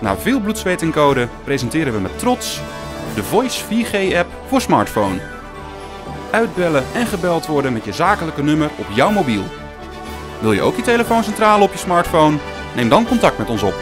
Na veel bloed, zweet en code presenteren we met trots de Voice 4G-app voor smartphone. Uitbellen en gebeld worden met je zakelijke nummer op jouw mobiel. Wil je ook je telefooncentrale op je smartphone? Neem dan contact met ons op.